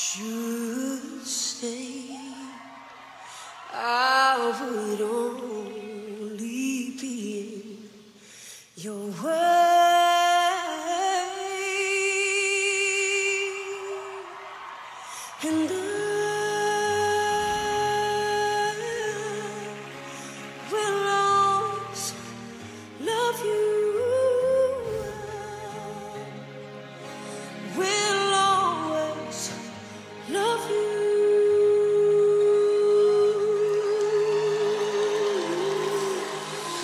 should say I would only be in your way. And I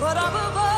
But above